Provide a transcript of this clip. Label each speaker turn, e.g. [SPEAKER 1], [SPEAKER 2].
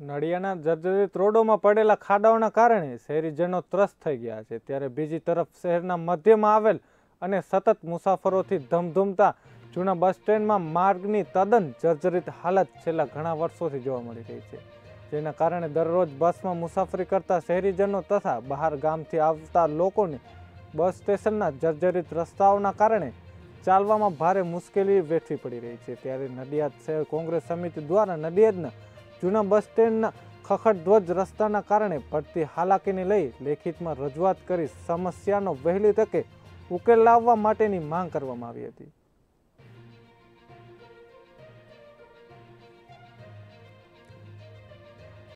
[SPEAKER 1] નડિયાના જર્જરિત રોડોમાં પડેલા ખાડાઓના કારણે શહેરીજનો ત્રસ્ત થઈ ગયા છે. ત્યારે બીજી તરફ શહેરના મધ્યમાં આવેલ અને સતત મુસાફરોથી ધમધમતા જૂના બસ સ્ટેન્ડમાં માર્ગની તદ્દન જર્જરિત હાલત છેલ્લા ઘણા વર્ષોથી જોવા મળી રહી છે. જેના કારણે દરરોજ બસમાં મુસાફરી કરતા શહેરીજનો તથા બહાર ગામથી આવતા લોકોને બસ સ્ટેશનના જર્જરિત રસ્તાઓના કારણે ચાલવામાં ભારે મુશ્કેલી વેઠવી પડી રહી છે. ત્યારે નડિયાદ શહેર કોંગ્રેસ સમિતિ દ્વારા નડિયાદના જૂના બસ સ્ટેન્ડના ખખડધ્વજ રસ્તાના કારણે પડતી હાલાકીને લઈ લેખિતમાં રજૂઆત કરી સમસ્યાનો વહેલી તકે ઉકેલ લાવવા માટેની માંગ કરવામાં આવી હતી.